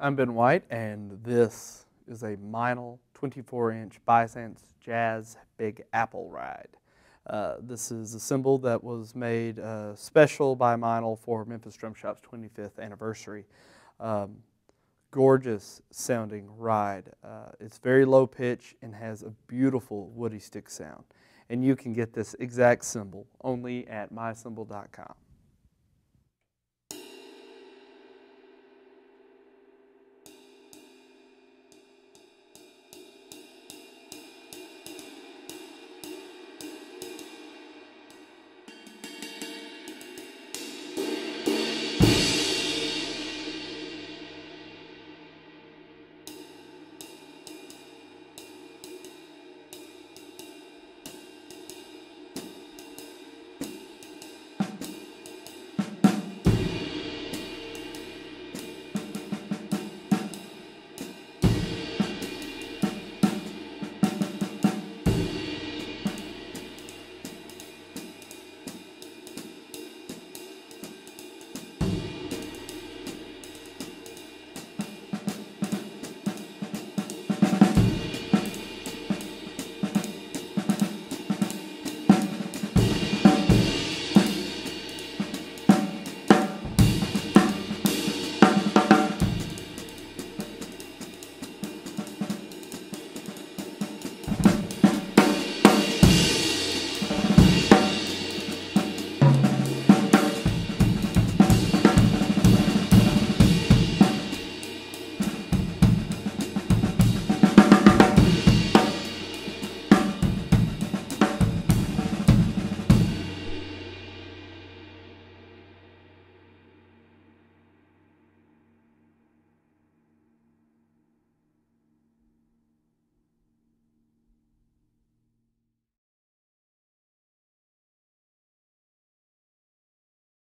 I'm Ben White, and this is a Meinl 24-inch Byzance Jazz Big Apple ride. Uh, this is a cymbal that was made uh, special by Meinl for Memphis Drum Shop's 25th anniversary. Um, gorgeous sounding ride. Uh, it's very low pitch and has a beautiful woody stick sound. And you can get this exact cymbal only at myCymbal.com.